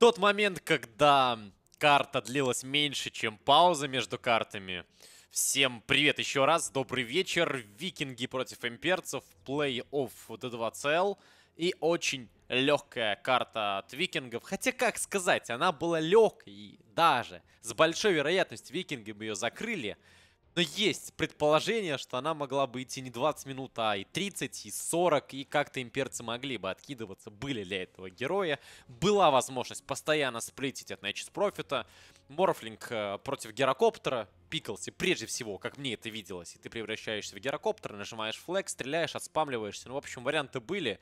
Тот момент, когда карта длилась меньше, чем пауза между картами. Всем привет еще раз, добрый вечер. Викинги против имперцев, плей-офф D2CL. И очень легкая карта от викингов. Хотя, как сказать, она была легкой. даже с большой вероятностью викинги бы ее закрыли. Но есть предположение, что она могла бы идти не 20 минут, а и 30, и 40, и как-то имперцы могли бы откидываться, были для этого героя. Была возможность постоянно сплитить от Nexus Профита. Морфлинг э, против Герокоптера пикался прежде всего, как мне это виделось. И ты превращаешься в Герокоптер, нажимаешь флэг, стреляешь, отспамливаешься. Ну, в общем, варианты были.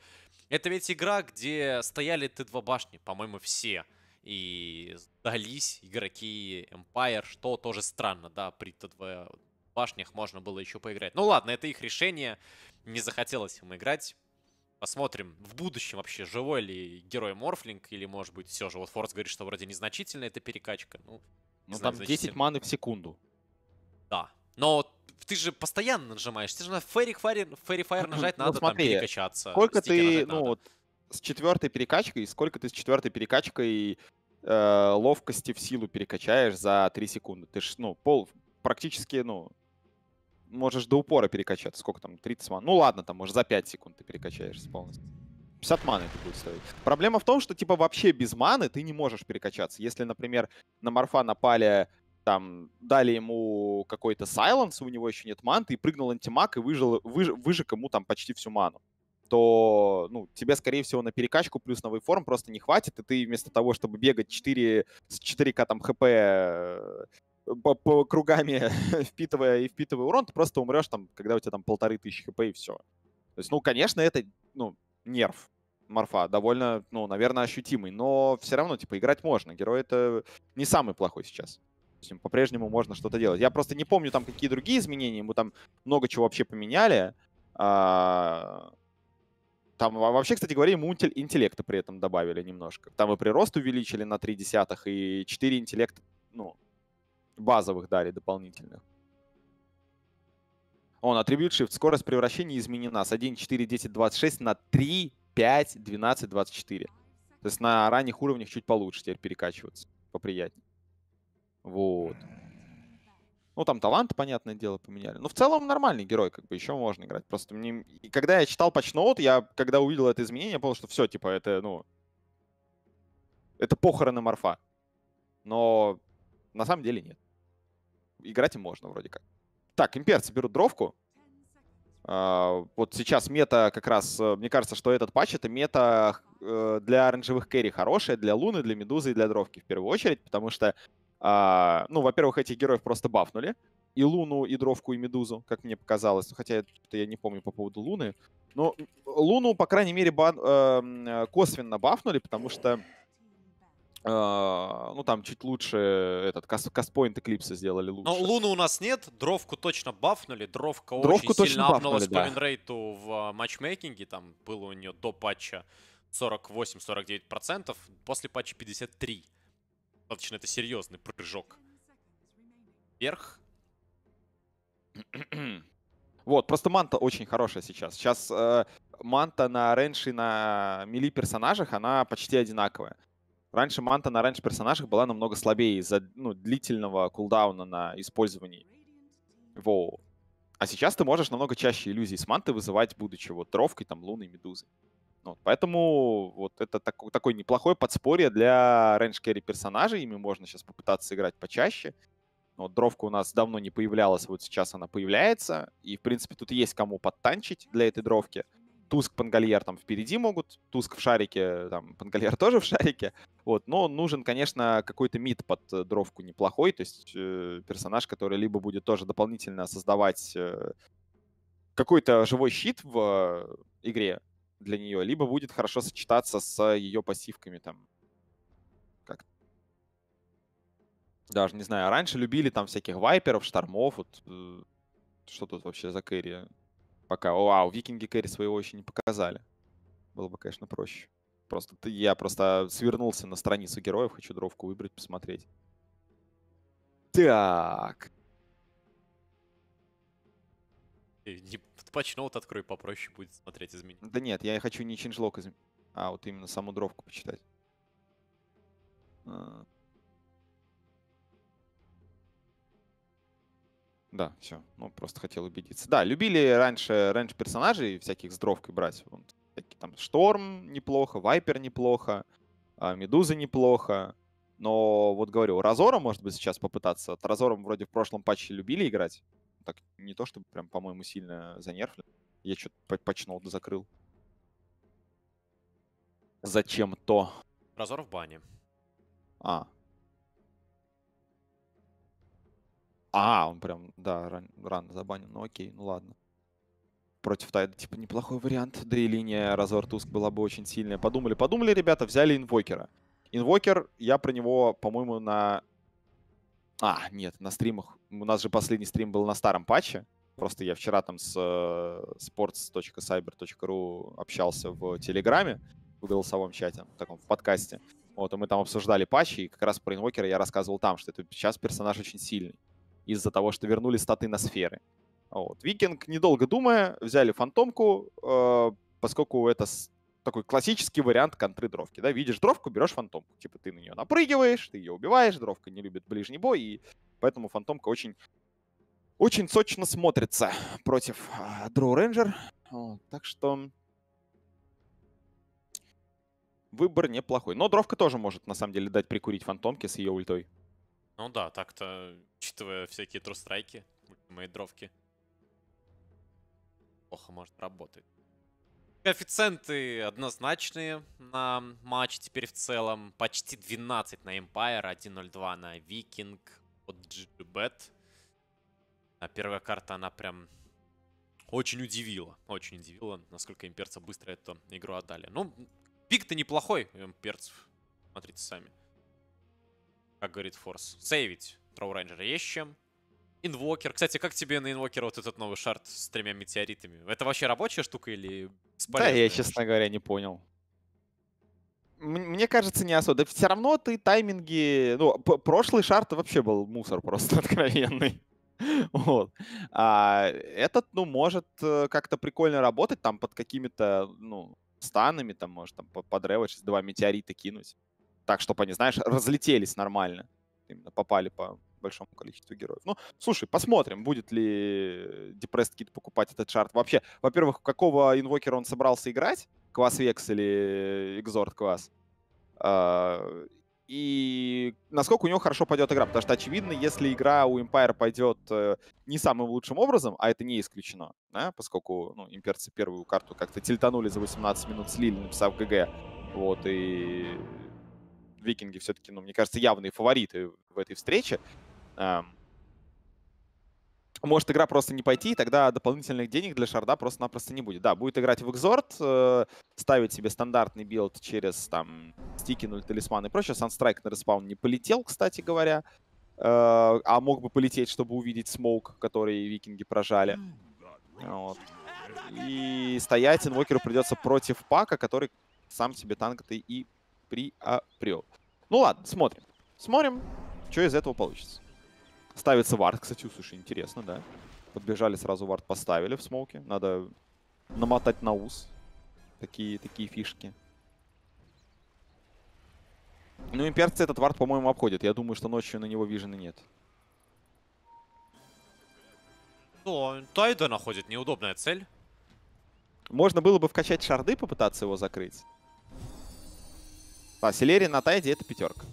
Это ведь игра, где стояли Т2 башни, по-моему, все и сдались игроки Empire, что тоже странно, да, при Т2 башнях можно было еще поиграть. Ну ладно, это их решение, не захотелось им играть. Посмотрим в будущем вообще, живой ли герой Морфлинг, или может быть все же, вот Форс говорит, что вроде незначительная эта перекачка. Ну, ну знаю, там 10 маны в секунду. Да, но ты же постоянно нажимаешь, ты же на Ферри Файр, нажать ну, надо, смотри, там перекачаться. Сколько ты, ну вот, с четвертой перекачкой, сколько ты с четвертой перекачкой э, ловкости в силу перекачаешь за 3 секунды? Ты ж, ну, пол, практически, ну, можешь до упора перекачаться. Сколько там? 30 ман. Ну ладно, там, может, за 5 секунд ты перекачаешься полностью. 50 маны это будет стоить. Проблема в том, что, типа, вообще без маны ты не можешь перекачаться. Если, например, на Морфа напали, там, дали ему какой-то сайленс, у него еще нет ман, ты прыгнул антимаг и выжил, выж, выжег ему там почти всю ману то ну, тебе, скорее всего, на перекачку плюс новый форм просто не хватит, и ты вместо того, чтобы бегать 4, с 4к там хп э, по, по кругами впитывая и впитывая урон, ты просто умрешь там, когда у тебя там полторы тысячи хп и все. То есть, ну, конечно, это, ну, нерв морфа, довольно, ну, наверное, ощутимый, но все равно, типа, играть можно. Герой это не самый плохой сейчас. По-прежнему можно что-то делать. Я просто не помню там какие другие изменения, мы там много чего вообще поменяли. А, там вообще, кстати говоря, ему интеллекта при этом добавили немножко. Там и прирост увеличили на 3 десятых, и 4 интеллекта, ну, базовых дали дополнительных. Он, атрибут Shift, скорость превращения изменена с 1, 4, 10, 26 на 3, 5, 12, 24. То есть на ранних уровнях чуть получше теперь перекачиваться, поприятнее. Вот. Ну, там талант, понятное дело, поменяли. Но в целом нормальный герой, как бы еще можно играть. Просто мне... И когда я читал патчноут, я, когда увидел это изменение, я понял, что все, типа, это, ну... Это похороны морфа. Но на самом деле нет. Играть им можно вроде как. Так, имперцы берут дровку. Uh, вот сейчас мета как раз, э, мне кажется, что этот патч это мета uh, для оранжевых керри хорошая, для Луны, для Медузы и для дровки в первую очередь, потому что а, ну, во-первых, этих героев просто бафнули. И Луну, и Дровку, и Медузу, как мне показалось. Хотя это я не помню по поводу Луны. Но Луну, по крайней мере, бан, э, косвенно бафнули, потому что Uh, ну, там чуть лучше этот каспоинт Эклипса сделали лучше. Но Луны у нас нет, Дровку точно бафнули. Дровка Дровку очень сильно апнулась да. по винрейту в uh, матчмейкинге. Там было у нее до патча 48-49%, после патча 53%. Достаточно это серьезный прыжок. Вверх. Вот, просто манта очень хорошая сейчас. Сейчас э, манта на range и на melee персонажах, она почти одинаковая. Раньше манта на range персонажах была намного слабее из-за ну, длительного кулдауна на использовании. Воу. А сейчас ты можешь намного чаще иллюзии с манты вызывать, будучи вот дровкой, там, луной, медузой. Вот, поэтому вот это так, такое неплохое подспорье для range carry персонажей. Ими можно сейчас попытаться играть почаще. Вот дровка у нас давно не появлялась, вот сейчас она появляется. И, в принципе, тут есть кому подтанчить для этой дровки. Туск, Пангальер там впереди могут. Туск в шарике, там, Пангальер тоже в шарике. Вот, но нужен, конечно, какой-то мид под э, дровку неплохой. То есть э, персонаж, который либо будет тоже дополнительно создавать э, какой-то живой щит в э, игре, для нее, либо будет хорошо сочетаться с ее пассивками там. Как? Даже не знаю, раньше любили там всяких вайперов, штормов, вот э, что тут вообще за кэрри? Пока, вау, викинги кэрри своего еще не показали. Было бы, конечно, проще. Просто я просто свернулся на страницу героев, хочу дровку выбрать, посмотреть. Так. Не патчноут открой попроще, будет смотреть изменить. Да нет, я хочу не чинжлок изменить, а вот именно саму дровку почитать. А. Да, все. Ну, просто хотел убедиться. Да, любили раньше, раньше персонажей всяких с дровкой брать. Вон, всякие, там Шторм неплохо, Вайпер неплохо, а, Медуза неплохо. Но вот говорю, Разора, может быть, сейчас попытаться. От Разором вроде в прошлом патче любили играть. Так не то, чтобы прям, по-моему, сильно занерфли. Я что-то патчнул да закрыл. Зачем-то. Разор в бане. А. А, он прям, да, ран, рано забанен. Ну окей, ну ладно. Против Тайда, типа, неплохой вариант. Да и линия Разор Туск была бы очень сильная. Подумали, подумали, ребята, взяли инвокера. Инвокер, я про него, по-моему, на... А, нет, на стримах. У нас же последний стрим был на старом патче. Просто я вчера там с uh, sports.cyber.ru общался в Телеграме, в голосовом чате, в таком в подкасте. Вот, и мы там обсуждали патчи, и как раз про инвокера я рассказывал там, что это сейчас персонаж очень сильный. Из-за того, что вернули статы на сферы. Вот. Викинг, недолго думая, взяли фантомку, э, поскольку это такой классический вариант контры дровки. Да? Видишь дровку, берешь фантомку. Типа ты на нее напрыгиваешь, ты ее убиваешь, дровка не любит ближний бой, и поэтому фантомка очень, очень сочно смотрится против Дроу Рейнджер. Вот. Так что выбор неплохой. Но дровка тоже может, на самом деле, дать прикурить фантомке с ее ультой. Ну да, так-то, учитывая всякие трустрайки, мои дровки. Плохо может работать. Коэффициенты однозначные на матч теперь в целом. Почти 12 на Empire, 1.02 на Viking от GGBet. А первая карта, она прям очень удивила. Очень удивила, насколько имперцы быстро эту игру отдали. Ну, пик-то неплохой имперцев. Смотрите сами. Как говорит Форс. Сейвить Троу Рейнджера есть чем. Инвокер. Кстати, как тебе на инвокера вот этот новый шарт с тремя метеоритами? Это вообще рабочая штука или Да, я, честно говоря, не понял. Мне кажется, не особо. Да все равно ты тайминги... Ну, прошлый шарт вообще был мусор просто откровенный. Вот. А этот, ну, может э, как-то прикольно работать там под какими-то, ну, станами, там, может, там, под сейчас два метеорита кинуть. Так, чтобы они, знаешь, разлетелись нормально. Именно попали по большому количеству героев. Ну, слушай, посмотрим, будет ли Depressed Kid покупать этот шарт. Вообще, во-первых, какого инвокера он собрался играть? Квас Векс или Экзорт Квас? А, и насколько у него хорошо пойдет игра. Потому что, очевидно, если игра у Empire пойдет э, не самым лучшим образом, а это не исключено, да, поскольку ну, имперцы первую карту как-то тильтанули за 18 минут, слили, написав ГГ, вот, и викинги все-таки, ну, мне кажется, явные фавориты в этой встрече. Может игра просто не пойти, и тогда дополнительных денег для шарда просто-напросто не будет. Да, будет играть в Экзорт, ставить себе стандартный build через там стики, 0 талисман и прочее. Sunstrike на respawn не полетел, кстати говоря. Э, а мог бы полететь, чтобы увидеть smoke, который викинги прожали. Вот. И стоять инвокеру придется против пака, который сам себе танк-то и приобрел. Ну ладно, смотрим. Смотрим, что из этого получится. Ставится ward, кстати, слушай, интересно, да. Подбежали, сразу ward поставили в смоуке. Надо намотать на ус. Такие, такие фишки. Ну, имперцы этот ward, по-моему, обходит. Я думаю, что ночью на него вижены нет. Ну, Тайда находит неудобная цель. Можно было бы вкачать шарды, попытаться его закрыть. А, Селери на Тайде это пятерка.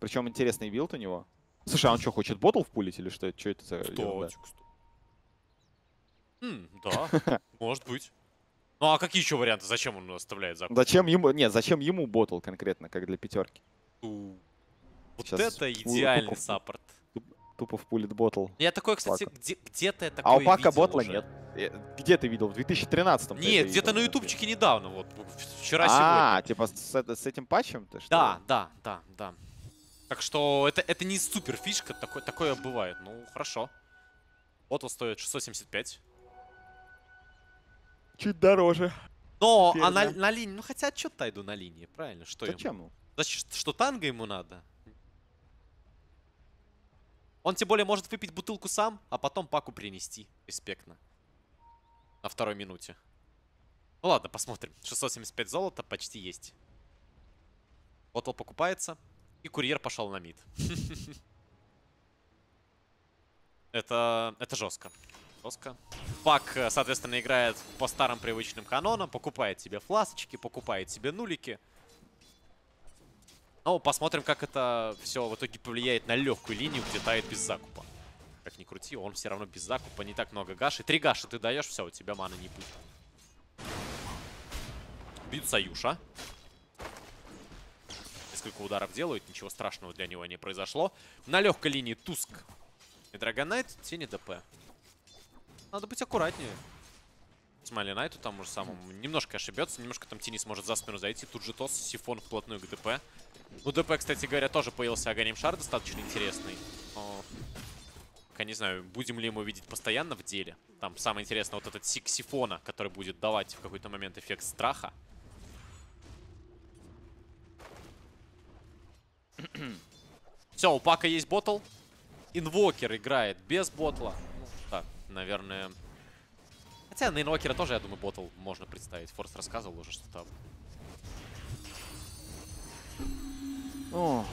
Причем интересный build у него. Слушай, а он что, хочет bottle впулить или что? Что это за Кто? Хм, да, может быть. Ну а какие еще варианты? Зачем он оставляет закуп? Зачем ему? Нет, зачем ему ботл конкретно, как для пятерки? Вот Сейчас это идеальный тупо, саппорт. Тупо в пулит ботл. Я такой, кстати, где-то я такое А у Пака ботла уже. нет. Э, где ты видел? В 2013-м? Нет, где-то на ютубчике недавно, вот, вчера, А, типа с, с этим патчем? Ты что? Да, да, да, да. Так что это, это не супер фишка, такое, такое бывает. Ну, хорошо. Ботл стоит 675. Чуть дороже. Но, Теперь, а на, на линии... Ну, хотя что Тайду на линии, правильно? Что Зачем? Ему? Значит, что танго ему надо? Он тем более может выпить бутылку сам, а потом паку принести. Респектно. На второй минуте. Ну ладно, посмотрим. 675 золота почти есть. Ботл покупается. И курьер пошел на мид. Это, это жестко. Жестко. Пак, э, соответственно, играет по старым привычным канонам, покупает себе фласочки, покупает себе нулики. Ну, посмотрим, как это все в итоге повлияет на легкую линию, где тает без закупа. Как ни крути, он все равно без закупа, не так много гаши. Три гаши ты даешь, все, у тебя мана не будет. Бьют Саюша. Несколько ударов делают, ничего страшного для него не произошло. На легкой линии Туск и Драгонайт, тени ДП. Надо быть аккуратнее. Смайли Найту тому же самому. Немножко ошибется, немножко там Тини сможет за спину зайти. Тут же Тос, Сифон вплотную к ДП. У ДП, кстати говоря, тоже появился Аганим Шар достаточно интересный. Но... Пока не знаю, будем ли ему видеть постоянно в деле. Там самое интересное вот этот сик Сифона, который будет давать в какой-то момент эффект страха. Все, у Пака есть ботл. Инвокер играет без ботла. Ну, так, наверное... Хотя на инвокера тоже, я думаю, ботл можно представить. Форс рассказывал уже что-то. О,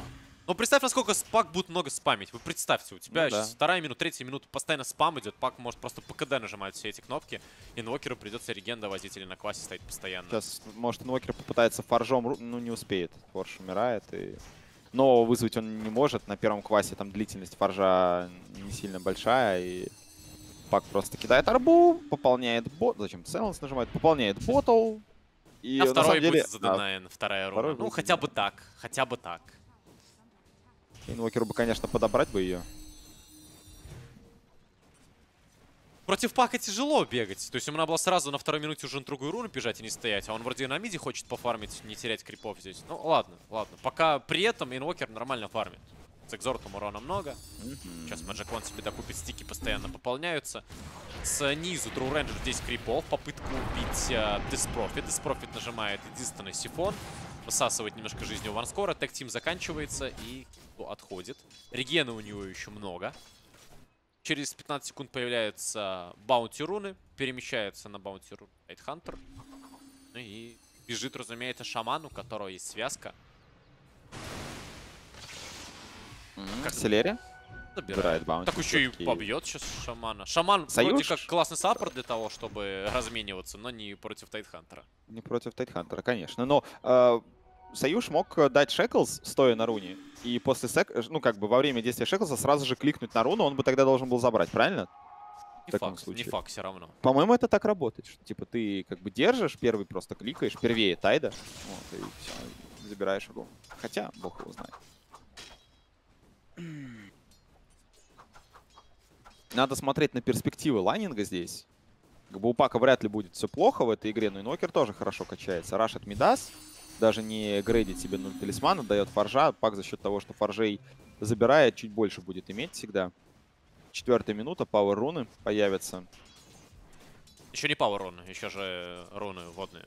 Ну, представь, насколько Пак будет много спамить. Вы представьте, у тебя Ну да. вторая минута, третья минута, постоянно спам идет. Пак может просто по КД нажимать все эти кнопки. Инвокеру придется реген возить или на квасе стоять постоянно. Сейчас, может, инвокер попытается форжом, ру- ну, не успеет. Форж умирает, и... Но вызвать он не может. На первом квасе там длительность форжа не сильно большая, и... Пак просто кидает арбу, пополняет бот... Зачем? Сайленс нажимает. Пополняет ботл. И а второй деле... будет задонайн, вторая руна. второй Ну, будет хотя бы так, хотя бы так. инвокеру бы, конечно, подобрать бы ее. Против Пака тяжело бегать. То есть ему надо было сразу на второй минуте уже на другую руну бежать и не стоять. А он вроде на миде хочет пофармить, не терять крипов здесь. Ну, ладно, ладно. Пока при этом инвокер нормально фармит. С экзортом урона много. Сейчас Magic Wand себе докупит, стики постоянно пополняются. Снизу True Ranger 10 крипов. Попытка убить э, Disprofit. Disprofit нажимает единственный сифон. Высасывает немножко жизни у Ванскора. Тег Тим заканчивается и ну, отходит. Регена у него еще много. Через 15 секунд появляются bounty руны. Перемещается на bounty rune Hunter. Ну и бежит, разумеется, шаман, у которого есть связка. Как- Селерия? Забирает. Bounty. Так еще и побьет сейчас шамана. Шаман Союз? вроде как классный support для того, чтобы размениваться, но не против Тайтхантера. Не против Тайтхантера, конечно. Но э, Союз мог э, дать Шеклс, стоя на руне, и после сек... э, ну, как бы во время действия Шеклса сразу же кликнуть на руну, он бы тогда должен был забрать, правильно? Не таком факт, не случае. факт все равно. По-моему, это так работает, что типа ты как бы держишь, первый просто кликаешь, первее Тайда, вот, и все, забираешь руну. Хотя, бог его знает. Надо смотреть на перспективы лайнинга здесь. Как бы у Пака вряд ли будет все плохо в этой игре, но Инокер тоже хорошо качается. Рашит Мидас, даже не грейдит себе нуль талисмана, дает форжа. Пак за счет того, что форжей забирает, чуть больше будет иметь всегда. Четвертая минута, пауэр руны появятся. Еще не пауэр руны, еще же руны водные.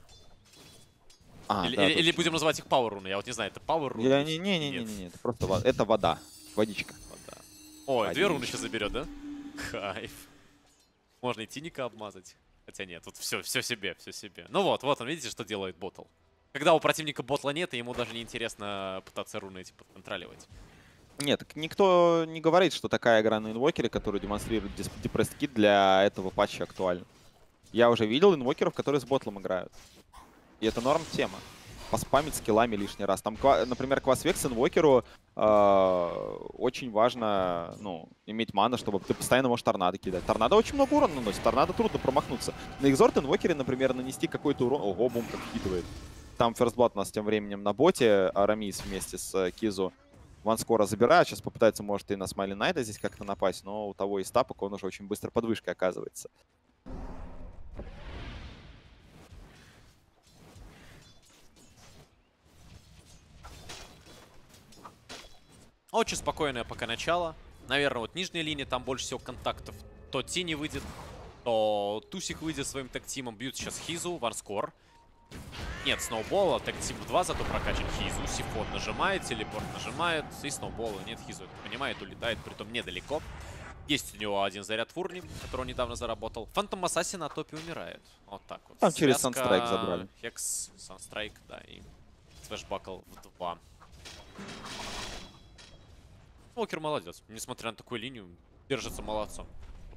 А, или, да, или- или будем называть их пауэр руны. Я вот не знаю, это пауэр руны. Не-не-не, это просто во- это вода, водичка. Вода. Ой, две руны Водичка. сейчас заберет, да? Кайф. Можно и тиника обмазать. Хотя нет, тут все, все себе, все себе. Ну вот, вот он, видите, что делает ботл. Когда у противника ботла нет, и ему даже не интересно пытаться руны эти подконтроливать. Нет, никто не говорит, что такая игра на инвокере, которая демонстрирует депресс кит для этого патча актуальна. Я уже видел инвокеров, которые с ботлом играют. И это норм тема. Поспамить скиллами лишний раз. Там, например, квасвекс инвокеру э, очень важно ну, иметь мана, чтобы ты постоянно можешь торнадо кидать. Торнадо очень много урона наносит, торнадо трудно промахнуться. На exort инвокере, например, нанести какой-то урон... Ого, бум, как вкидывает. Там first blood у нас тем временем на боте, Арамис вместе с э, Кизу Ван скоро забирает, сейчас попытается, может, и на Смайли Найта здесь как-то напасть, но у того есть тапок, он уже очень быстро под вышкой оказывается. Очень спокойное пока начало. Наверное, вот нижняя линия, там больше всего контактов. То Тини выйдет, то Тусик выйдет своим тактимом. Бьют сейчас Хизу, Варскор. Нет, сноубола, тактим в 2 зато прокачан Хизу. Сифон нажимает, телепорт нажимает. И сноубола. Нет, Хизу это понимает, улетает, притом недалеко. Есть у него один заряд в урне, который он недавно заработал. Фантом Ассасин на топе умирает. Вот так вот. Там через Sunsтрайк забрали. Хекс, Санстрайк, да, и Свэшбакл в 2. Уокер молодец. Несмотря на такую линию, Держится молодцом.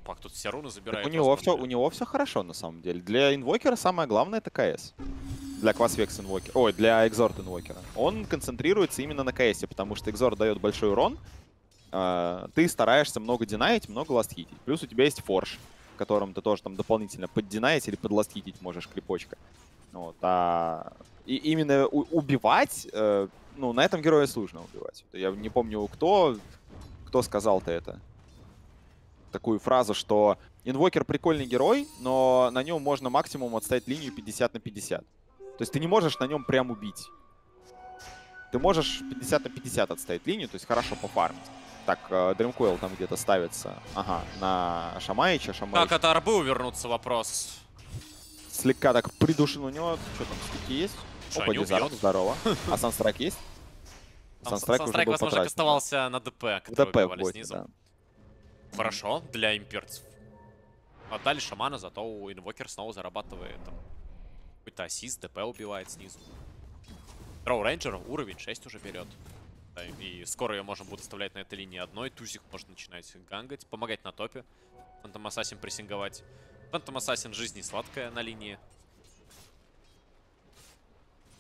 Пак тут все руны забирает. Так у него все, у него все хорошо на самом деле. Для инвокера самое главное это КС. Для Квасвекс инвокера. Ой, для Экзорт инвокера. Он концентрируется именно на КСе, потому что Экзорт дает большой урон. а, Ты стараешься много динаить, много ластхитить. Плюс у тебя есть форш, которым ты тоже там дополнительно поддинаить или подластхитить можешь крипочка. Вот, а и именно убивать, э, ну, на этом героя сложно убивать. Я не помню, кто, кто сказал-то это. Такую фразу, что инвокер прикольный герой, но на нем можно максимум отставить линию 50 на 50. То есть ты не можешь на нем прям убить. Ты можешь 50 на 50 отставить линию, то есть хорошо пофармить. Так, э, Дримкоил там где-то ставится. Ага, на Шамаича. Шамаич Как от арбы увернуться вопрос? слегка так придушен. У него что там, стики есть? Что, Опа, Дизарм, здорово. А Санстрайк есть? Санстрайк уже был возможно, оставался на ДП, который ДП боте, снизу. да. Хорошо для имперцев. Отдали шамана, зато инвокер снова зарабатывает какой-то ассист, ДП убивает снизу. Дроу Рейнджер уровень 6 уже берет. И скоро ее можно будет оставлять на этой линии одной. Тузик может начинать гангать, помогать на топе. Фантом Ассасин прессинговать. Фантом Ассасин жизни сладкая на линии.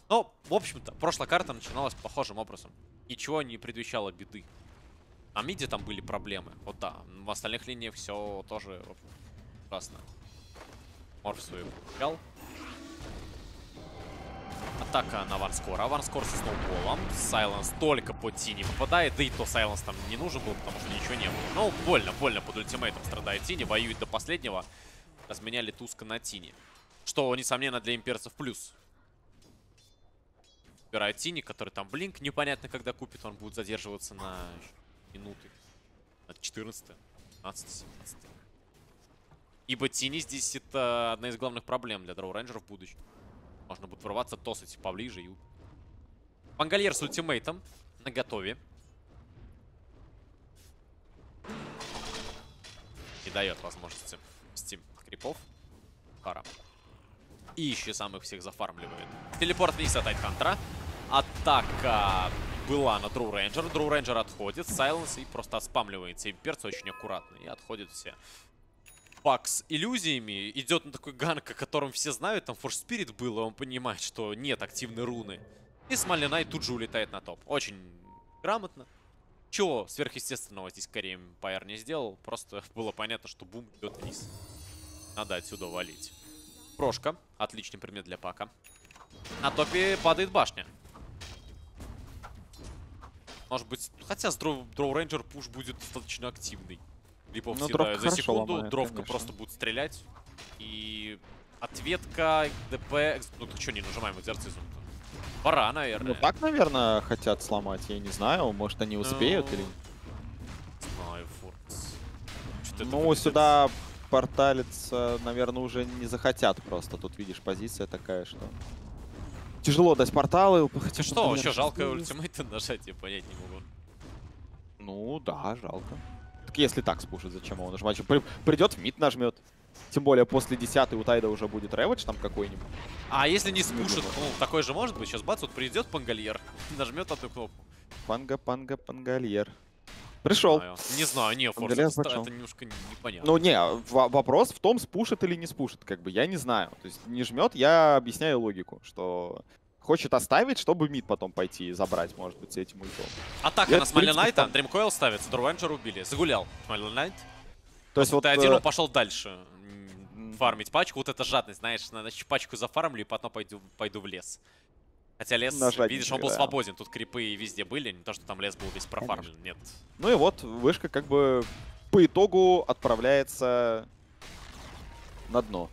Но, в общем-то, прошлая карта начиналась похожим образом. Ничего не предвещало беды. На миде там были проблемы. Вот да, в остальных линиях все тоже ужасно. Морф свою взял. Атака на Ванскора. Ванскор со сноуболом. Сайленс только по Тини попадает. Да и то Сайленс там не нужен был, потому что ничего не было. Ну, больно, больно под ультимейтом страдает Тини. Воюет до последнего. Разменяли Туска на Тини. Что, несомненно, для имперцев плюс. Убирает Тини, который там блинк. Непонятно, когда купит. Он будет задерживаться на минуты. На 14, 15, 17. Ибо Тини здесь это одна из главных проблем для Дроу Рейнджеров в будущем. Можно будет врываться, тосать поближе. И... Пангальер с ультимейтом на готове. И дает возможности Steam крипов. Пара. И еще самых всех зафармливает. Телепорт вниз от Тайдхантера. Атака была на Drow Ranger. Drow Ranger отходит. Silence и просто отспамливается. Имперцы очень аккуратно. И отходят все. Пак с иллюзиями идет на такой ганг, о котором все знают, там Forged Spirit был, и он понимает, что нет активной руны. И Smiling Knight тут же улетает на топ. Очень грамотно. Чего сверхъестественного здесь скорее Пайер не сделал, просто было понятно, что бум идет вниз. Надо отсюда валить. Прошка. Отличный предмет для Пака. На топе падает башня. Может быть, хотя с Дроу, Дроу Рейнджер пуш будет достаточно активный. Либо Ну, за секунду, ломает, дровка конечно. просто будет стрелять. И ответка ДП... Ну ты что не нажимаем экзорцизм? -то? Пора, наверное. Ну так, наверное, хотят сломать, я не знаю. Может, они успеют Ну, или... Знаю, Форкс. Ну, выглядит- сюда порталиться, наверное, уже не захотят просто. Тут, видишь, позиция такая, что... Тяжело дать порталы. хотя что, например, вообще жалко ультимейты нажать, я понять не могу. Ну, да, жалко. Так если так спушит, зачем его нажимать? При- Придет, в мид нажмет. Тем более после 10 у Тайда уже будет реведж там какой-нибудь. А если не спушит, ну, такое же может быть. Сейчас бац, вот придет Пангальер, нажмет одну кнопку. Панга, панга, пангальер. Пришел. Знаю. Не знаю, не, Форс, это, это немножко непонятно. Ну, не, во- вопрос в том, спушит или не спушит, как бы, я не знаю. То есть не жмет, я объясняю логику, что хочет оставить, чтобы мид потом пойти и забрать, может быть, этим ультом. Атака я, на Смоленайта, там- Дримкоил ставится, Дурвенчер убили. Загулял Смоленайт. То есть вот... Ты один, э, он пошел дальше фармить пачку. Вот это жадность, знаешь, ч- пачку зафармлю и потом пойду, пойду в лес. Хотя лес, На жадничек, видишь, он был да. свободен. Тут крипы везде были, не то, что там лес был весь профармлен. Нет. Ну и вот, вышка как бы по итогу отправляется на дно.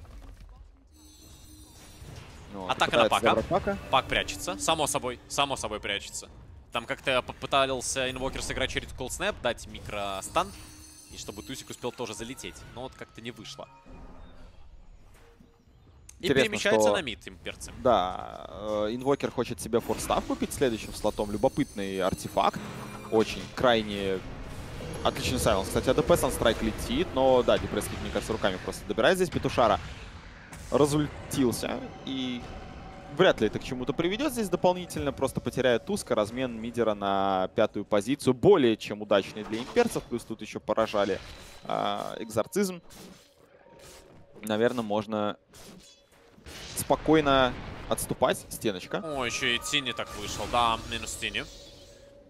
Ну, Атака на Пака. Пака. Пак прячется, само собой, само собой прячется. Там как-то попытался инвокер сыграть через Snap, дать микростан, и чтобы Тусик успел тоже залететь. Но вот как-то не вышло. И Интересно, перемещается что- на мид имперцы. Да, э, инвокер хочет себе форстав купить следующим слотом. Любопытный артефакт. Очень крайне отличный сайленс. Кстати, АДП Санстрайк летит, но да, депресских, мне кажется, руками просто добирает здесь Петушара. Разультился и Вряд ли это к чему-то приведет здесь дополнительно. Просто потеряет Туска. Размен мидера на пятую позицию. Более чем удачный для имперцев. Плюс тут еще поражали э, экзорцизм. Наверное, можно спокойно отступать. Стеночка. О, еще и Тини так вышел. Да, минус Тини.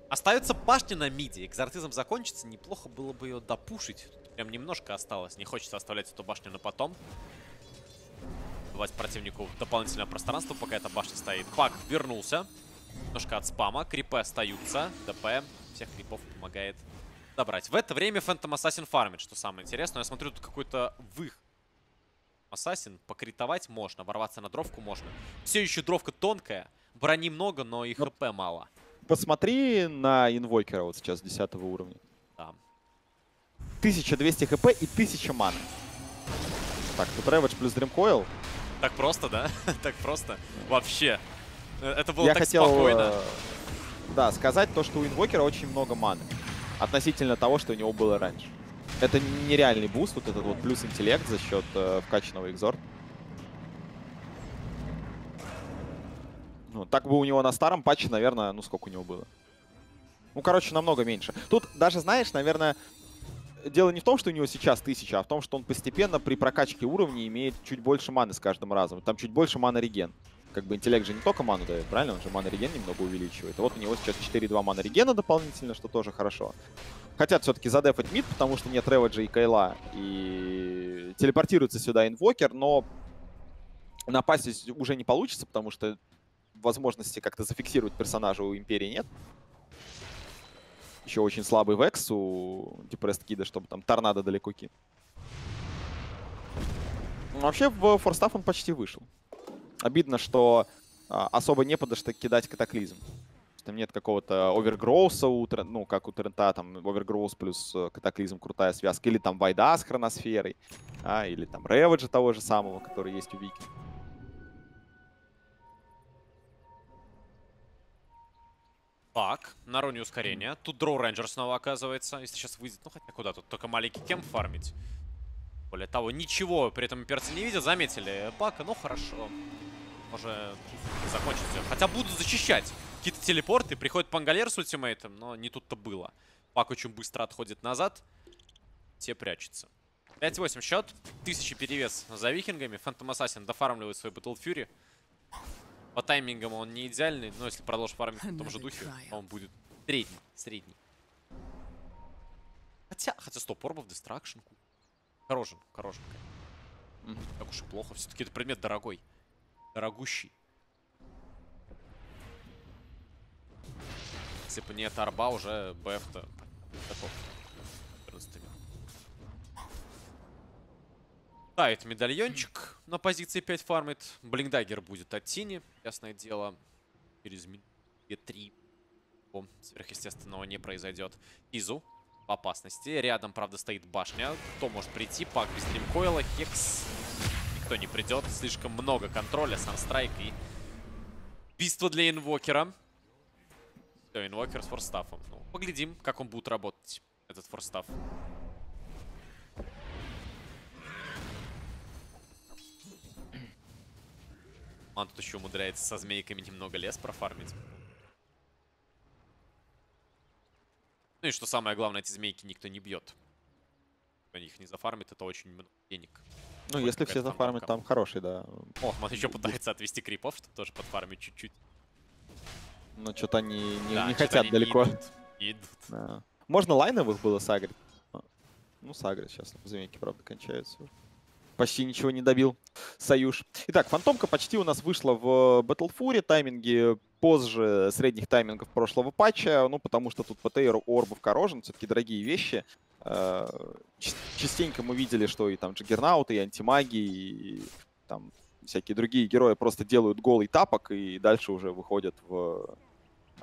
Остается башня на миде. Экзортизм закончится. Неплохо было бы ее допушить. Прям немножко осталось. Не хочется оставлять эту башню на потом. Давать противнику дополнительное пространство, пока эта башня стоит. Пак вернулся. Немножко от спама. Крипы остаются. ДП всех крипов помогает добрать. В это время Phantom Assassin фармит, что самое интересное. Я смотрю, тут какой-то вых. Ассасин. Покритовать можно. Ворваться на дровку можно. Все еще дровка тонкая. Брони много, но и хп мало. Посмотри на инвокера вот сейчас 10 уровня. Да. 1200 хп и 1000 маны. Так, тут Рэвидж плюс Дримкоил. Так просто, да? так просто. Вообще. Э, Это было Я так хотел, спокойно. э, да, сказать то, что у инвокера очень много маны. Относительно того, что у него было раньше. Это нереальный буст, вот этот вот плюс интеллект за счет э, вкачанного экзорта. Ну, так бы у него на старом патче, наверное, ну сколько у него было? Ну, короче, намного меньше. Тут даже, знаешь, наверное, дело не в том, что у него сейчас 1000, а в том, что он постепенно при прокачке уровня имеет чуть больше маны с каждым разом. Там чуть больше мана реген. Как бы интеллект же не только ману дает, правильно? Он же мана реген немного увеличивает. Вот у него сейчас 4-2 мана регена дополнительно, что тоже хорошо. Хотят все-таки задефать мид, потому что нет Реваджа и Кайла. И телепортируется сюда инвокер, но напасть уже не получится, потому что возможности как-то зафиксировать персонажа у Империи нет. Еще очень слабый Векс у Депрест Кида, чтобы там торнадо далеко кинуть. Ну, Вообще в форстаф он почти вышел. Обидно, что а, особо не подо что кидать катаклизм. Там нет какого-то овергроуса, у, ну, как у Трента, там овергроус плюс э, катаклизм, крутая связка. Или там Вайда с хроносферой, а, или там Реведжа того же самого, который есть у Вики. Так, на руне ускорение. Тут Дроу Рейнджер снова оказывается. Если сейчас выйдет, ну хотя куда тут, только маленький кем фармить. Более того, ничего при этом перцы не видят. Заметили Пака, ну хорошо. Может закончить всё. Хотя будут защищать. Какие-то телепорты, приходит Пангалер с ультимейтом, но не тут-то было. Пак очень быстро отходит назад. Те прячутся. 5-8 счет. Тысячи перевес за викингами. Фантом Ассасин дофармливает свой Battle Fury. По таймингам он не идеальный, но если продолжит фармить в том же духе, он будет средний. Средний. Хотя, хотя стоп, of Destruction. Хорошен, хорошен. Мгм. Так уж и плохо. Все-таки это предмет дорогой. Дорогущий. Если бы не эта арба, уже БФ-то готов. 14 минут. Ставит медальончик на позиции 5 фармит. Блингдаггер будет от Тини, ясное дело. Через минут 3 сверхъестественного не произойдет. Изу в опасности. Рядом, правда, стоит башня. Кто может прийти? Пак без стримкойла. Хекс. Никто не придет. Слишком много контроля. Санстрайк и убийство для инвокера. Все, инвокер с форстафом. Ну, поглядим, как он будет работать, этот форстаф. Он тут еще умудряется со змейками немного лес профармить. Ну и что самое главное, эти змейки никто не бьет. Кто их не зафармит, это очень много денег. Ну, если все зафармят, фармовка. там хороший, да. О, он еще пытается отвести крипов, чтобы тоже подфармить чуть-чуть. Но что-то они не, Да, не хотят они далеко. идут, идут. Да. Можно лайновых было сагрить. Ну, сагрить сейчас. Змейки, правда, кончаются. Почти ничего не добил Союз. Итак, Фантомка почти у нас вышла в Battle Fury. Тайминги позже средних таймингов прошлого патча. Ну, потому что тут ПТ и Орбов Корожен. Все-таки дорогие вещи. Э, Частенько мы видели, что и там Джаггернауты, и Антимаги, и там всякие другие герои просто делают голый тапок и дальше уже выходят в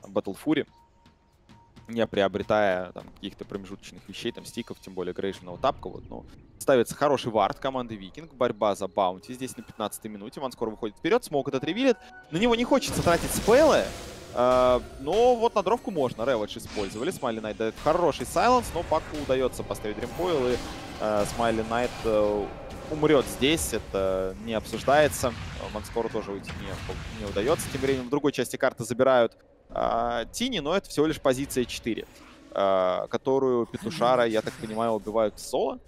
Battle не приобретая там каких-то промежуточных вещей, там стиков, тем более грейшенного тапка. Вот, ну, ставится хороший вард команды Викинг, борьба за баунти. Здесь на 15 минуте Ван скоро выходит вперед, смог этот ревилит. На него не хочется тратить спеллы, э, но вот на дровку можно. Ravage использовали, Smiling Knight дает хороший silence, но Паку удается поставить Dream Coil, и э, Smiling Knight э, умрет здесь, это не обсуждается. Манскору тоже уйти не, не удается. Тем временем в другой части карты забирают а, Тини, но это всего лишь позиция 4, а, которую Петушара, я так понимаю, убивают соло.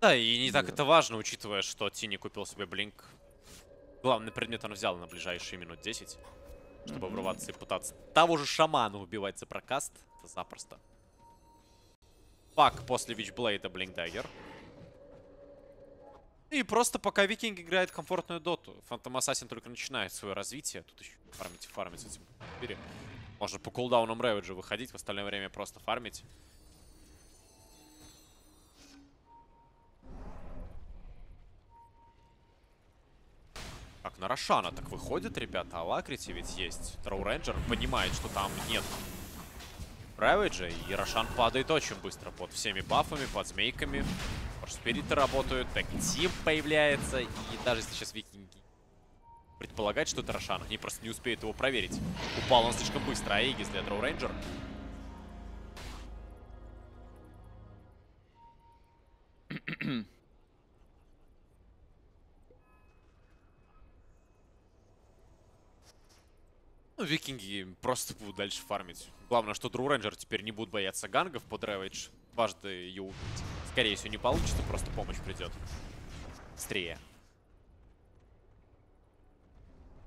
Да, и не так это важно, учитывая, что Тини купил себе блинк. Главный предмет он взял на ближайшие минут 10, чтобы врываться и пытаться того же шамана убивать за прокаст. Это запросто. Пак после Вичблейда Блинкдаггер. И просто пока Викинг играет комфортную доту. Фантом Ассасин только начинает свое развитие. Тут еще фармить, фармить этим. Можно по кулдаунам Рэвиджа выходить, в остальное время просто фармить. Как на Рошана так выходит, ребята. А Лакрити ведь есть. Троу Рейнджер понимает, что там нет Рэвиджа. И Рошан падает очень быстро под всеми бафами, под змейками. Спириты работают, так Тим появляется. И даже если сейчас викинги предполагать, что это Рошан, они просто не успеют его проверить. Упал он слишком быстро, а Эгис для Дроу Рейнджер. Ну, викинги просто будут дальше фармить. Главное, что Дроу Рейнджер теперь не будут бояться гангов под Рэвидж. Дважды ее убить. Скорее всего, не получится, просто помощь придет. Быстрее.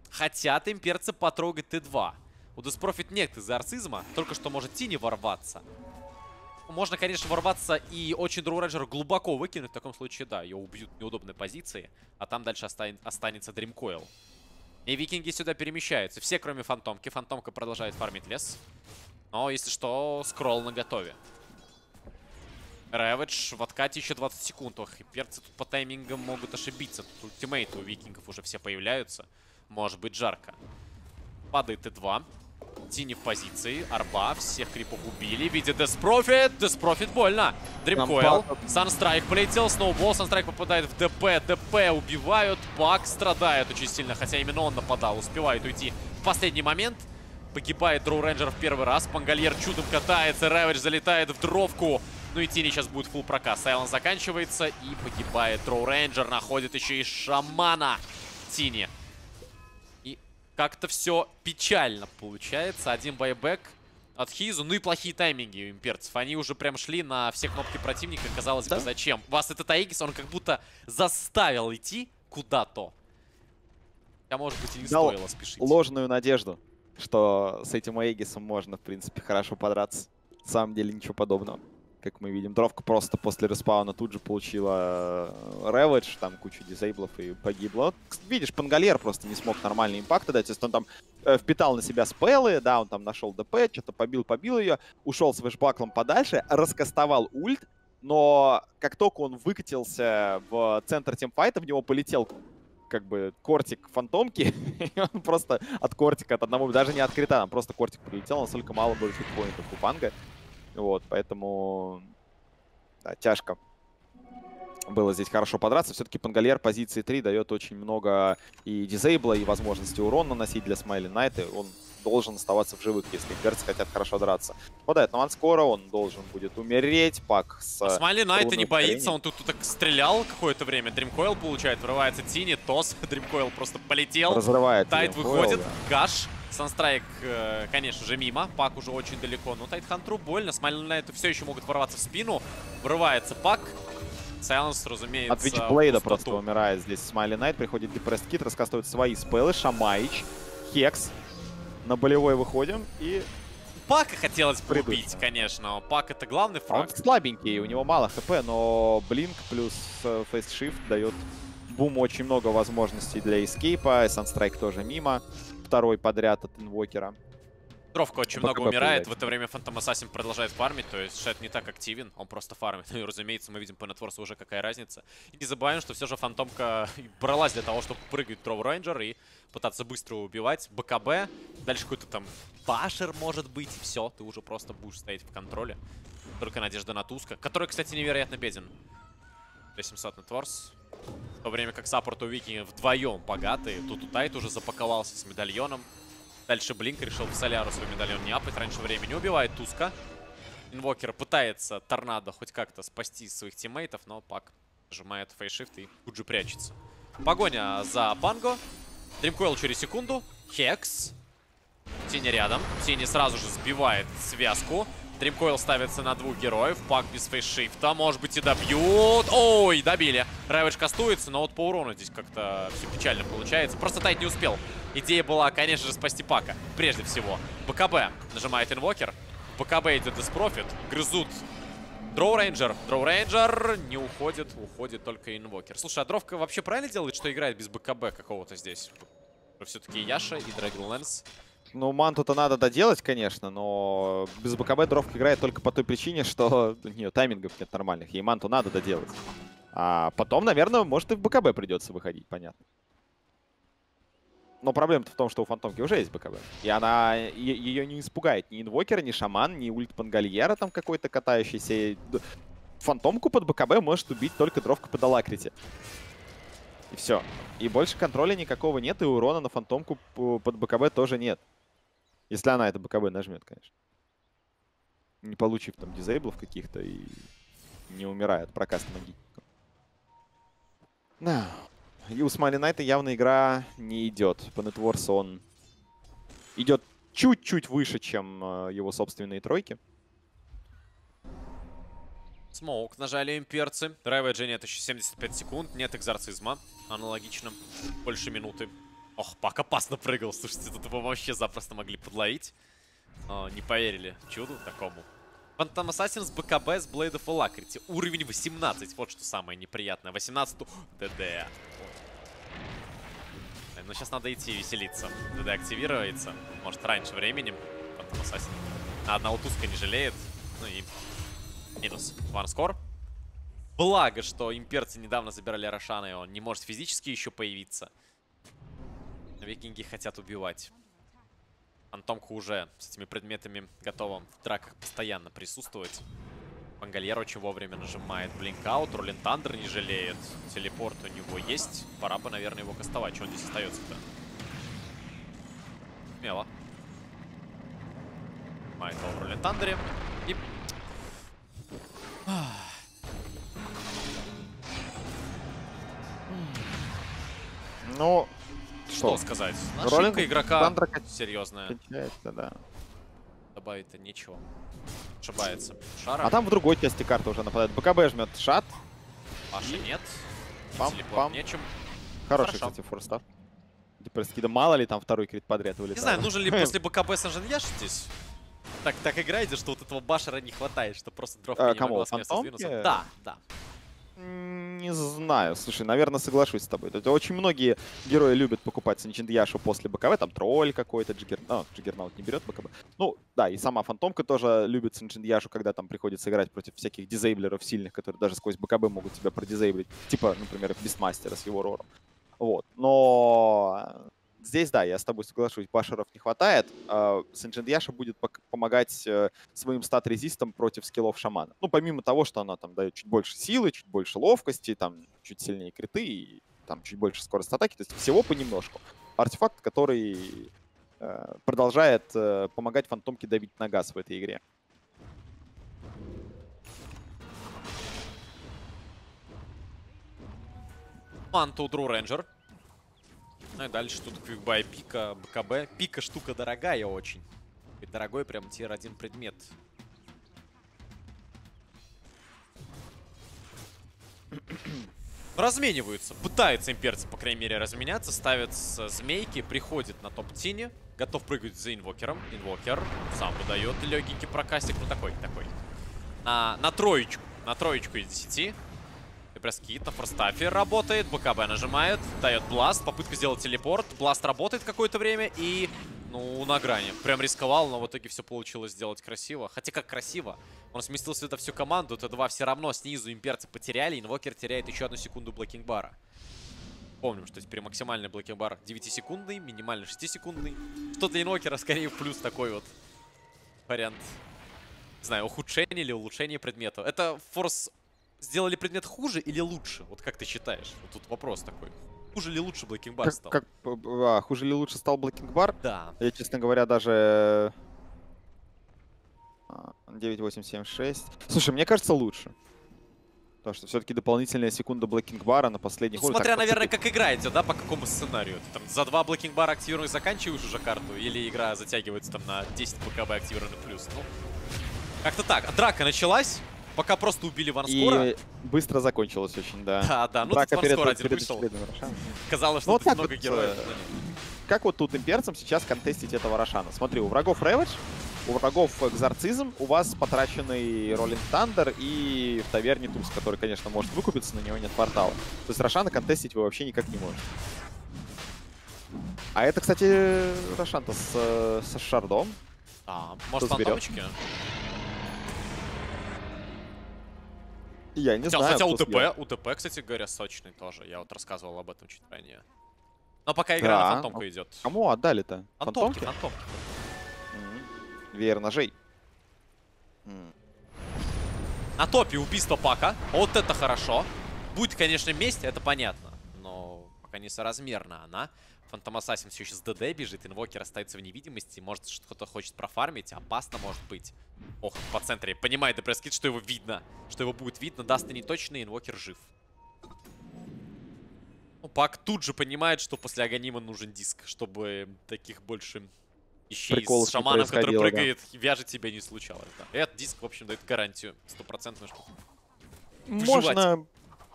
Хотят имперцы потрогать Т2. У Death Prophet нет экзорцизма, только что может Тини ворваться. Можно, конечно, ворваться и очень Drow Ranger глубоко выкинуть. В таком случае, да, ее убьют в неудобной позиции. А там дальше останется Dream Coil. И викинги сюда перемещаются. Все, кроме Фантомки. Фантомка продолжает фармить лес. Но, если что, скролл на готове. Ravage в откате еще 20 секунд. Ох, имперцы тут по таймингам могут ошибиться. Тут ультимейты у викингов уже все появляются. Может быть жарко. Падает Т2. Тини в позиции. Арба. Всех крипов убили. Видит Death Prophet. Death Prophet больно. Dream Coil. Sun Strike полетел. Snowball. Sun Strike попадает в ДП. ДП убивают. Пак страдает очень сильно. Хотя именно он нападал. Успевает уйти в последний момент. Погибает Drow Ranger в первый раз. Пангольер чудом катается. Ravage залетает в дровку. Ну и Тини сейчас будет фул проказ. Сайлон заканчивается и погибает Дроу Рейнджер. Находит еще и шамана Тини. Как-то все печально получается. Один байбек от Хизу. Ну и плохие тайминги у имперцев. Они уже прям шли на все кнопки противника. Казалось да? бы, зачем? Вас этот Аигис, он как будто заставил идти куда-то. А может быть и не Дал стоило спешить. ложную надежду, что с этим Аигисом можно, в принципе, хорошо подраться. На самом деле ничего подобного как мы видим. Дровка просто после респауна тут же получила реведж, там кучу дизейблов и погибла. Видишь, Пангальер просто не смог нормальный импакт дать. То есть он там э, впитал на себя спеллы, да, он там нашел ДП, что-то побил-побил ее, ушел с вэшбаклом подальше, раскастовал ульт, но как только он выкатился в центр тимфайта, в него полетел как бы кортик фантомки, и он просто от кортика, от одного, даже не от крита, там просто кортик прилетел, настолько мало было хитпоинтов у Панга. Вот, поэтому да, тяжко было здесь хорошо подраться. Все-таки Пангольер позиции 3 дает очень много и дизейбла, и возможности урон наносить для Смайли Найта. Он должен оставаться в живых, если имперцы хотят хорошо драться. Попадает на скоро, он должен будет умереть. Пак с... А Смайли Найта не боится, он тут, тут так стрелял какое-то время. Dream Coil получает, врывается Тини, Toss, Dream Coil просто полетел. Разрывает. Тайт выходит, да. Gush. Sun Strike, э, конечно же, мимо. Пак уже очень далеко. Но Тайтхантру больно. Смайли Найту все еще могут ворваться в спину. Врывается Пак. Сайленс, разумеется, От Вичблейда просто умирает здесь Смайли Найт. Приходит Депресс Кит, раскастывает свои спеллы. Шамаич, Хекс. На болевой выходим и... Пака хотелось бы убить, конечно. Пак это главный фраг. Он слабенький, у него мало хп, но Блинк плюс фейсшифт дает Буму очень много возможностей для эскейпа. Санстрайк тоже мимо. Второй подряд от инвокера. Дровка очень много умирает, в это время Phantom Assassin продолжает фармить, то есть Шет не так активен, он просто фармит. Ну и, разумеется, мы видим по нетворсу уже какая разница. И не забываем, что все же Фантомка бралась для того, чтобы прыгать Drow Ranger и пытаться быстро убивать. БКБ, дальше какой-то там Basher может быть, все, ты уже просто будешь стоять в контроле. Только надежда на Туска, который, кстати, невероятно беден. 800 net worth. В то время как саппорт у Викингов вдвоем богатые. Тут Тайт уже запаковался с медальоном. Дальше Blink решил в Соляру свой медальон не апать раньше времени. Убивает Туска. Инвокер пытается Торнадо хоть как-то спасти своих тиммейтов, но Пак Нажимает Phase Shift и тут же прячется. Погоня за Панго. Dream Coil через секунду. Hex. Тини рядом. Тини сразу же сбивает связку. Dream Coil ставится на двух героев. Пак без фейзшифта. Может быть и добьют. Ой, добили. Ravage кастуется, но вот по урону здесь как-то все печально получается. Просто Тайт не успел. Идея была, конечно же, спасти Пака. Прежде всего. БКБ нажимает инвокер. БКБ идет Death Prophet. Грызут Drow Ranger. Drow Ranger не уходит, уходит только инвокер. Слушай, а Дровка вообще правильно делает, что играет без БКБ какого-то здесь? Все-таки Яша и Dragon Lance. Ну, манту-то надо доделать, конечно, но без БКБ Дровка играет только по той причине, что у нее таймингов нет нормальных. Ей манту надо доделать. А потом, наверное, может и в БКБ придется выходить, понятно. Но проблема-то в том, что у Фантомки уже есть БКБ. И она ее не испугает ни инвокер, ни шаман, ни ульт Пангальера там какой-то катающийся. Фантомку под БКБ может убить только дровка под Алакрите. И все. И больше контроля никакого нет, и урона на Фантомку под БКБ тоже нет. Если она это БКБ нажмет, конечно. Не получив там дизейблов каких-то и не умирает от прокаста магического. Да. И у Смайли Найта явно игра не идет. По нетворсу он идет чуть-чуть выше, чем э, его собственные тройки. Смоук нажали имперцы. Драйва нет еще 75 секунд. Нет экзорцизма. Аналогично. Больше минуты. Ох, Пак опасно прыгал. Слушайте, тут его вообще запросто могли подловить. Но не поверили чуду такому. Phantom Assassin с БКБ с Blade of Alacrity. Уровень 18. Вот что самое неприятное. 18 ДД. Ну, сейчас надо идти веселиться. ДД активируется. Может, раньше времени. Phantom Assassin. А одна утуска не жалеет. Ну и минус. Ванскор. Благо, что имперцы недавно забирали Рошана, и он не может физически еще появиться. Викинги хотят убивать. Антомка уже с этими предметами готова в драках постоянно присутствовать. Пангальер очень вовремя нажимает блинкаут. Ролин Тандер не жалеет. Телепорт у него есть. Пора бы, наверное, его кастовать. Что он здесь остается-то? Смело. Мает в Ролин Тандере. И... Ну, что, сказать? Ошибка Роллинг игрока Сандра серьезная. Качается, да. Добавить-то нечего. Ошибается. Шара. А там в другой части карты уже нападает. БКБ жмет шат. Паши и... нет. Пам, пам. нечем. Хороший, Хорошо. кстати, форстав. Типа, мало ли там второй крит подряд вылетает. Не знаю, нужен ли после БКБ Санжен здесь? Так, так играете, что вот этого башера не хватает, что просто дровка а, не могла с места сдвинуться. Да, да. Не знаю. Слушай, наверное, соглашусь с тобой. Это очень многие герои любят покупать Синчиндьяшу после БКВ. Там тролль какой-то, Джиггер... а, Джиггернаут не берет БКБ. Ну, да, и сама Фантомка тоже любит Синчиндьяшу, когда там приходится играть против всяких дизейблеров сильных, которые даже сквозь БКБ могут тебя продизейблить. Типа, например, Бестмастера с его рором. Вот. Но здесь, да, я с тобой соглашусь, башеров не хватает. Uh, Сенджин будет помогать uh, своим стат-резистам против скиллов шамана. Ну, помимо того, что она там дает чуть больше силы, чуть больше ловкости, там чуть сильнее криты и там чуть больше скорости атаки. То есть всего понемножку. Артефакт, который uh, продолжает помогать фантомке давить на газ в этой игре. Манту Дру Рейнджер. Ну и дальше тут квикбай пика, БКБ. Пика штука дорогая очень. И дорогой прям тир один предмет. Размениваются. Пытаются имперцы, по крайней мере, разменяться. Ставятся змейки, приходит на топ-тине. Готов прыгать за инвокером. Инвокер сам выдает легенький прокастик. Ну такой, такой. На, на троечку. На троечку из десяти. Прескит на форстафе работает. БКБ нажимает. Дает бласт. Попытка сделать телепорт. Бласт работает какое-то время. И, ну, на грани. Прям рисковал, но в итоге все получилось сделать красиво. Хотя как красиво. Он сместил сюда всю команду. Т2 все равно снизу имперцы потеряли. Инвокер теряет еще одну секунду блэк кинг бара. Помним, что теперь максимальный Black King Bar 9-секундный, минимальный 6-секундный. Что для инвокера скорее в плюс такой вот вариант. Не знаю, ухудшение или улучшение предмета. Это форс сделали предмет хуже или лучше? Вот как ты считаешь? Вот тут вопрос такой. Хуже или лучше Black King Bar стал? Как, а, хуже или лучше стал Black King Bar? Да. Я, честно говоря, даже... 9876. Слушай, мне кажется, лучше. Потому что все-таки дополнительная секунда Блэкинг Бара на последний Ну, ход. смотря, Так, наверное, как играете, да, по какому сценарию. Ты там за два Блэкинг Бара активируешь, заканчиваешь уже карту, или игра затягивается там на 10 БКБ активированный плюс. Ну, как-то так. Драка началась, пока просто убили Ванскора. И быстро закончилось очень, да. Да, да, ну Драка тут перед, один перед вышел. Рошаном. Казалось, что Ну, вот тут так много вот, героев. э. Как вот тут имперцам сейчас контестить этого Рошана? Смотри, у врагов Рэвидж, у врагов Экзорцизм, у вас потраченный Роллинг Тандер и в таверне Туз, который, конечно, может выкупиться, на него нет портала. То есть Рошана контестить вы вообще никак не можете. А это, кстати, Рошан-то с, э, со Шардом. А, может, фантомочки? Я не Хотя, знаю. хотя. УТП, УТП, кстати говоря, сочный тоже. Я вот рассказывал об этом чуть ранее. Но пока игра на Да. фантомку идет. Кому отдали-то? Фантомки, Фантомки? фантомки. Мгм. Веер ножей. М. На топе убийство Пака. Вот это хорошо. Будет, конечно, месть, это понятно. Но пока несоразмерно она. Phantom Assassin все еще с ДД бежит. Инвокер остается в невидимости. Может, что-то хочет профармить. Опасно может быть. Ох, по центре. Понимает Death Prophet, что его видно. Что его будет видно. Dust и не точно, Инвокер жив. Ну, Пак тут же понимает, что после Аганима нужен диск, чтобы таких больше ищей Приколов с шаманом, который происходило, да. прыгает, вяжет тебя не случалось. Да. Этот диск, в общем, дает гарантию стопроцентную, что Выживать. Можно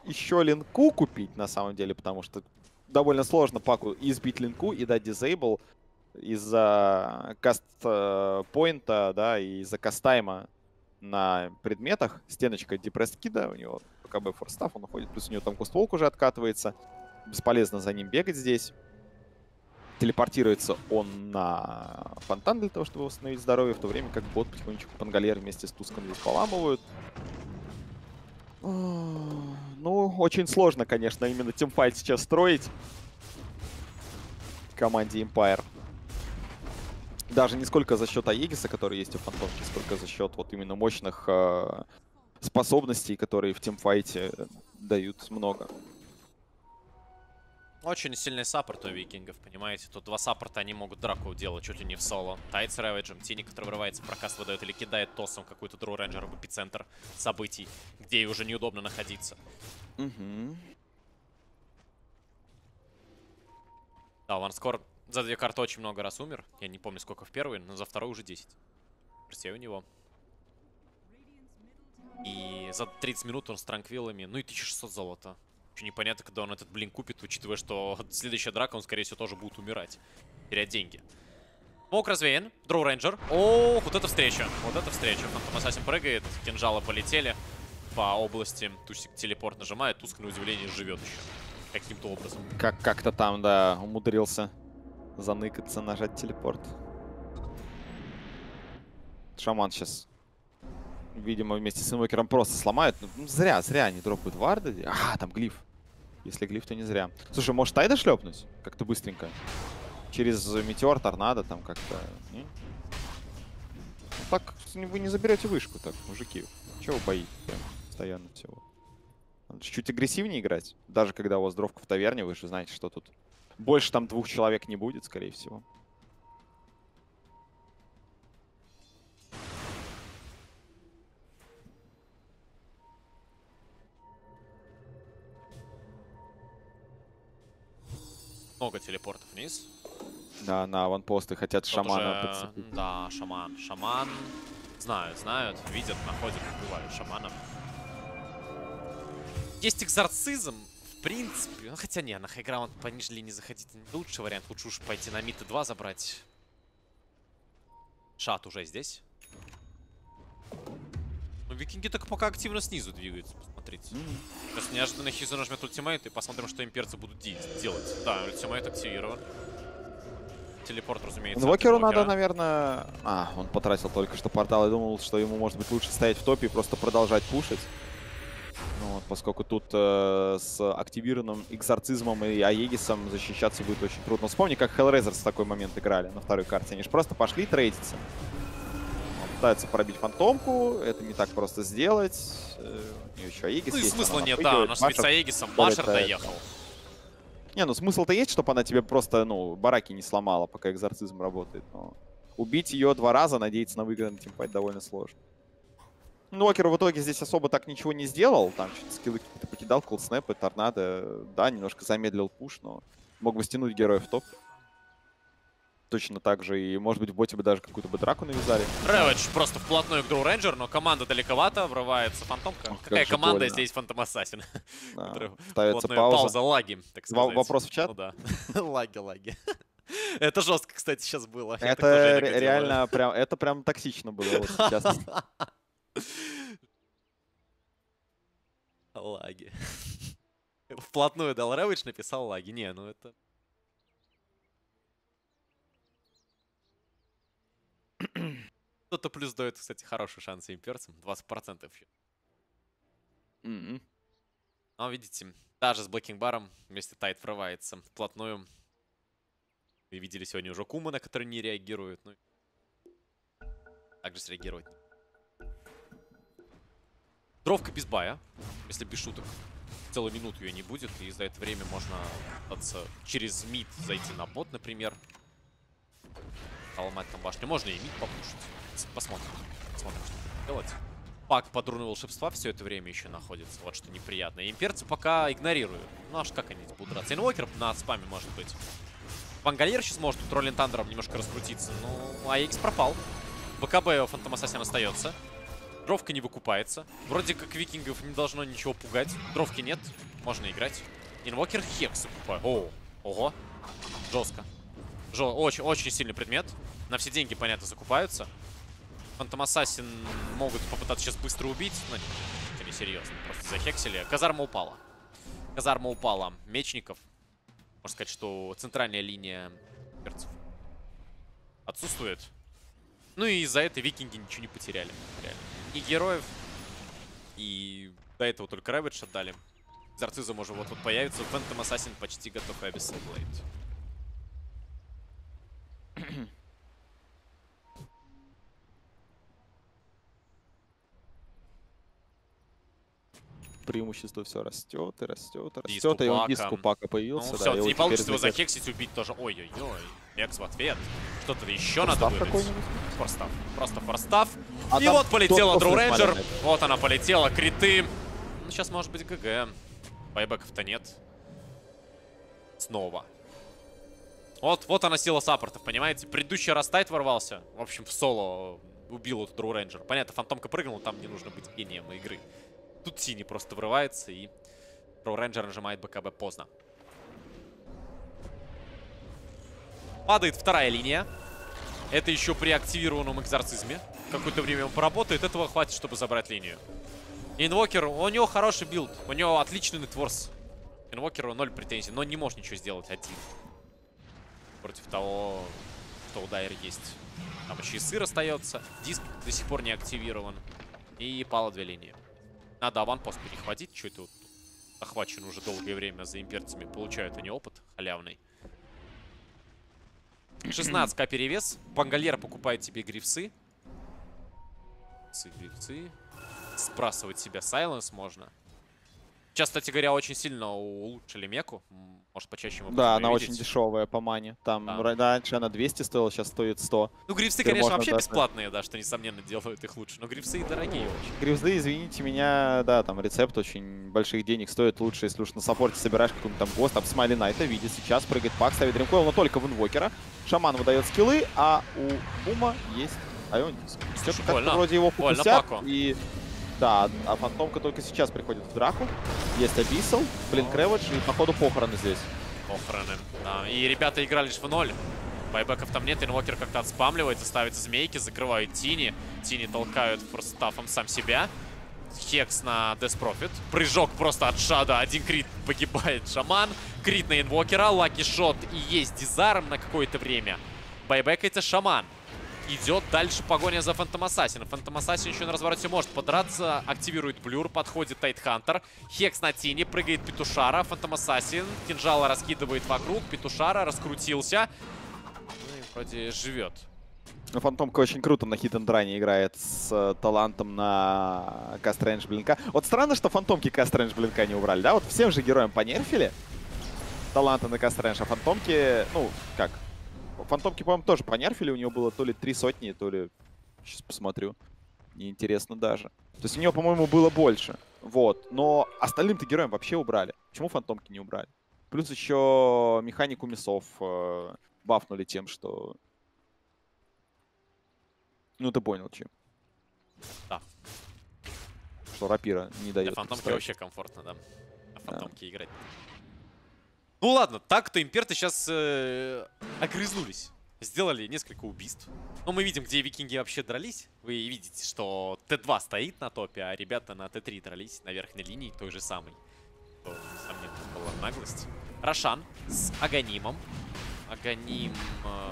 еще линку купить, на самом деле, потому что довольно сложно паку избить линку и дать дизейбл из-за каст э, да, и из-за кастайма на предметах. Стеночка депресс кида, у него КБ форстав, он уходит, плюс у него там кустволк уже откатывается. Бесполезно за ним бегать здесь. Телепортируется он на фонтан для того, чтобы восстановить здоровье, в то время как бот потихонечку Пангалер вместе с Туском здесь поламывают. Ну, очень сложно, конечно, именно тимфайт сейчас строить команде Empire. Даже не сколько за счет Аегиса, который есть у Фантомки, сколько за счет вот именно мощных э, способностей, которые в teamfight е э, дают много. Очень сильный саппорт у викингов, понимаете? Тут два саппорта, они могут драку делать чуть ли не в соло. Тайд с Ravage ем, Тини, который врывается, прокаст выдает или кидает toss ом какой-то дроу рейнджера в эпицентр событий, где ей уже неудобно находиться. Мгм. Да, Ванскор за две карты очень много раз умер. Я не помню, сколько в первой, но за второй уже 10. Персей у него. И за 30 минут он с транквилами, ну и 1600 золота. Еще непонятно, когда он этот блин купит, учитывая, что следующая драка, он, скорее всего, тоже будет умирать. Терять деньги. Мок развеян. Дроу рейнджер. О, вот эта встреча. Вот эта встреча. Фантом Ассасин прыгает, кинжалы полетели по области. Тусик телепорт нажимает, Туск, на удивление, живет еще. Каким-то образом. Как- как-то там, да, умудрился заныкаться, нажать телепорт. Шаман сейчас, видимо, вместе с инвокером просто сломает. Ну, зря, зря они дропают варды. А, там глиф. Если глиф, то не зря. Слушай, может Тайда шлепнуть? Как-то быстренько. Через метеор, торнадо там как-то. Ну, так вы не заберете вышку так, мужики. Чего вы боитесь постоянно всего? Надо чуть агрессивнее играть. Даже когда у вас дровка в таверне, вы же знаете, что тут больше там двух человек не будет, скорее всего. Много телепортов вниз. Да, на аванпосты хотят Тут шамана уже, подцепить. Да, шаман. Шаман. Знают, знают, видят, находят, убивают шамана. Есть экзорцизм, в принципе. Ну, хотя не, на хайграунд пониже линии заходить не лучший вариант. Лучше уж пойти на мид 2 забрать. Шат уже здесь. Ну, викинги так пока активно снизу двигаются, посмотрите. М. Сейчас неожиданно Хизу нажмет ультимейт и посмотрим, что имперцы будут де- делать. Да, ультимейт активирован. Телепорт, разумеется. Инвокеру надо, инвокера. наверное... А, он потратил только что портал. Я думал, что ему, может быть, лучше стоять в топе и просто продолжать пушить. Ну, вот, поскольку тут э, с активированным экзорцизмом и Аегисом защищаться будет очень трудно. Вспомни, как Hellraisers в такой момент играли на второй карте. Они же просто пошли трейдиться. Пытается пробить фантомку. Это не так просто сделать. Э, у неё еще Аегис Ну и есть, смысла она нет, да, наш Машер с Аегисом Машер доехал. не, ну смысл-то есть, чтобы она тебе просто, ну, бараки не сломала, пока экзорцизм работает. Но убить ее два раза, надеяться на выигранный тимфайт довольно сложно. Ну, Уокер в итоге здесь особо так ничего не сделал. Там скиллы какие-то покидал, колдснэпы, торнадо. Да, немножко замедлил пуш, но мог бы стянуть героя в топ. Точно так же. И, может быть, в боте бы даже какую-то бы драку навязали. Рэвидж просто вплотную к Дроу Рейнджер, но команда далековато, врывается Фантомка. Ох, как Какая же команда больно. здесь Фантом Ассасин? Да, Ставится пауза. пауза, лаги, так сказать. вопрос в чат? Ну да. лаги, лаги. Это жестко, кстати, сейчас было. Это реально прям, это прям токсично было вот сейчас. Лаги. Вплотную дал Рэвидж, написал лаги. Не, ну это... Кто-то плюс дает, кстати, хороший шанс имперцам. 20% еще. Мгм. Но видите, даже с Блэкинг Баром вместе Тайт врывается вплотную. Вы видели сегодня уже Кумана, который не реагирует. Ну, также среагировать. Дровка без бая, если без шуток. Целую минуту ее не будет, и за это время можно пытаться через мид зайти на бот, например. Поломать там башню. Можно и мид попушить. Посмотрим. Посмотрим, что будет делать. Пак под руной волшебства все это время еще находится. Вот что неприятно. Имперцы пока игнорируют. Ну аж как они будут драться? Инвокер на спаме может быть. Пангольер сейчас может тут Rolling Thunder ом немножко раскрутиться. Ну, АХ пропал. БКБ Фантом Ассасин остается. Дровка не выкупается. Вроде как викингов не должно ничего пугать. Дровки нет. Можно играть. Инвокер Hex покупает. О, ого. Жестко. Жё- очень, очень сильный предмет. На все деньги, понятно, закупаются. Фантом Ассасин могут попытаться сейчас быстро убить. Но это не серьезно. Просто захексили. Казарма упала. Казарма упала. Мечников. Можно сказать, что центральная линия перцев отсутствует. Ну и из-за этой викинги ничего не потеряли. Реально. И героев, и до этого только Рэвидж отдали. Зарцизм уже вот-вот появится. Фэнтом Ассасин почти готов и Blade. Преимущество все растет и растет и растет. И он Купака. диск Купака появился. Ну да, все, и не получится его захексить, убить тоже. Ой-ой-ой. Экс в ответ. Что-то еще надо Форстав какой-нибудь? Форстав. Просто форстав. А и вот полетела Дроу флэш Рейнджер. Вот она полетела. Криты. Ну, сейчас может быть ГГ. Байбеков-то нет. Снова. Вот, вот она сила саппортов, понимаете? Предыдущий раз Тайт ворвался. В общем, в соло убил эту Дроу Рейнджер. Понятно, фантомка прыгнула, там не нужно быть гением игры. Тут Тини просто врывается и Дроу Рейнджер нажимает БКБ поздно. Падает вторая линия. Это еще при активированном экзорцизме. Какое-то время он поработает. Этого хватит, чтобы забрать линию. Инвокер, у него хороший build. У него отличный net worth. Инвокеру ноль претензий, но не может ничего сделать один. Против того, что у Дайр есть. Там еще и сыр остается. Диск до сих пор не активирован. И пало две линии. Надо аванпост перехватить. Что это вот охвачен уже долгое время за имперцами. Получают они опыт халявный. 16к перевес. Пангальер покупает тебе грифсы. Грифсы, грифсы. Сбрасывать себя сайленс можно. Сейчас, кстати говоря, очень сильно улучшили меку. Может, почаще мы Да, она очень дешевая по мане. Там Да. ра- раньше она 200 стоила, сейчас стоит 100. Ну, грифсы, Теперь конечно, вообще даже- бесплатные, да, что, несомненно, делают их лучше. Но грифсы и дорогие очень. Грифзы, извините меня, да, там рецепт очень больших денег стоит. Лучше, если уж на саппорте собираешь какой-нибудь там гост, там Смайли Найта видит сейчас, прыгает пак, ставит дримкойл, но только в инвокера. Шаман выдает скиллы, а у Бума есть Айон Диск. Слушай, Что-то как-то больно. вроде его Больно фокусят, Паку. и... Да, а Фантомка только сейчас приходит в драку. Есть Абиссал, Блинк Рэвидж, и походу похороны здесь. Похороны. Да, и ребята играли лишь в ноль. Байбеков там нет, инвокер как-то отспамливается, ставит змейки, закрывают Тини. Тини толкают просто стафом сам себя. Хекс на Death Profit. Прыжок просто от Шада. Один крит погибает шаман. Крит на инвокера. Лаки шот и есть дизарм на какое-то время. Байбек это шаман. Идет дальше погоня за Фантом Ассасином. Фантом Ассасин еще на развороте может подраться. Активирует блюр. Подходит Тайтхантер. Хекс на Тине. Прыгает Петушара. Фантом Ассасин. Кинжала раскидывает вокруг. Петушара раскрутился. Ну и вроде живет. Ну, Фантомка очень круто на хит дране играет с э, талантом на Кастрэндж Блинка. Вот странно, что Фантомки Кастрэндж Блинка не убрали, да? Вот всем же героям понерфили таланты на Кастрэндж, а Фантомки, ну, как? Фантомки, по-моему, тоже понерфили. У него было то ли три сотни, то ли... Сейчас посмотрю. Неинтересно даже. То есть у него, по-моему, было больше. Вот. Но остальным-то героям вообще убрали. Почему фантомки не убрали? Плюс еще механику мясов э, бафнули тем, что... Ну, ты понял, чем. Да. Что рапира не дает. Для фантомки вообще комфортно, да. На фантомке играть. Ну ладно, так-то имперты сейчас э, огрызнулись. Сделали несколько убийств. Но мы видим, где викинги вообще дрались. Вы видите, что Т2 стоит на топе, а ребята на Т3 дрались на верхней линии той же самой. Что, несомненно, была наглость. Рошан с Аганимом. Аганим... э,